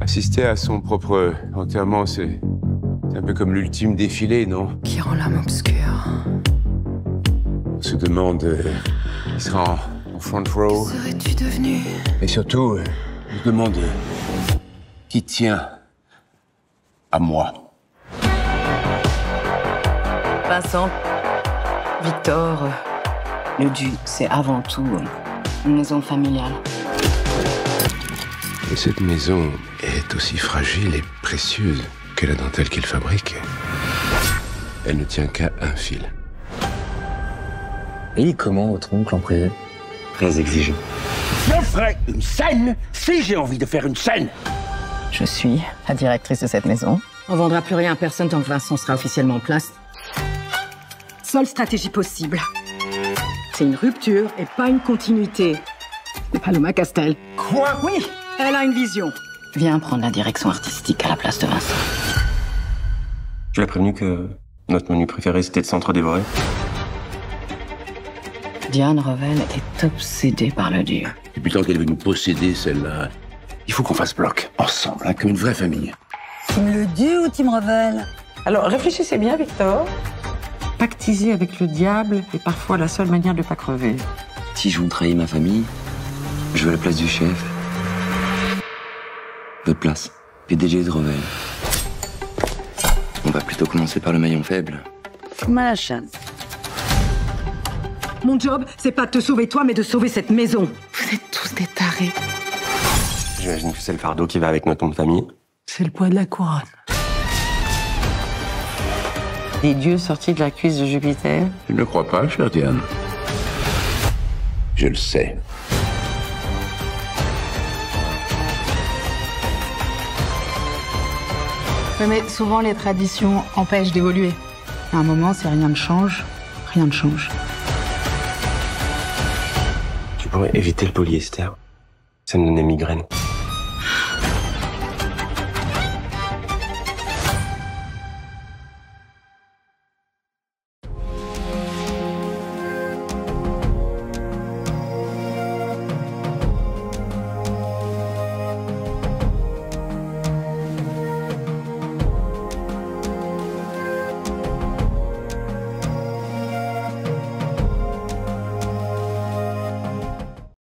Assister à son propre enterrement, c'est un peu comme l'ultime défilé, non? Qui rend l'âme obscure On se demande euh, qui sera en, en front row. Serais-tu devenu? Et surtout, euh, on se demande euh, qui tient à moi? Vincent, Victor, euh, le Duc, c'est avant tout euh, une maison familiale. Et cette maison est aussi fragile et précieuse que la dentelle qu'elle fabrique. Elle ne tient qu'à un fil. Et comment votre oncle en privé Très exigeant. Je ferai une scène si j'ai envie de faire une scène. Je suis la directrice de cette maison. On vendra plus rien à personne tant que Vincent sera officiellement en place. Seule stratégie possible. C'est une rupture et pas une continuité. Paloma Castel. Quoi? Oui, elle a une vision. Viens prendre la direction artistique à la place de Vincent. Tu l'as prévenu que notre menu préféré c'était de s'entre-dévorer Diane Revel est obsédée par le Dieu. Et puis tant qu'elle veut nous posséder, celle-là, il faut qu'on fasse bloc, ensemble, hein, comme une vraie famille. Team le Dieu ou Team Revel Alors réfléchissez bien, Victor. Pactiser avec le diable est parfois la seule manière de pas crever. Si je veux trahir ma famille, je veux la place du chef. Votre place, PDG de Revel. On va plutôt commencer par le maillon faible. Fous-moi la chaîne. Mon job, c'est pas de te sauver toi, mais de sauver cette maison. Vous êtes tous des tarés. J'imagine que c'est le fardeau qui va avec notre nom de famille. C'est le poids de la couronne. Des dieux sortis de la cuisse de Jupiter. Tu ne le crois pas, chère Diane? Je le sais. Mais souvent les traditions empêchent d'évoluer. À un moment, si rien ne change, rien ne change. Tu pourrais éviter le polyester. Ça me donnait migraine.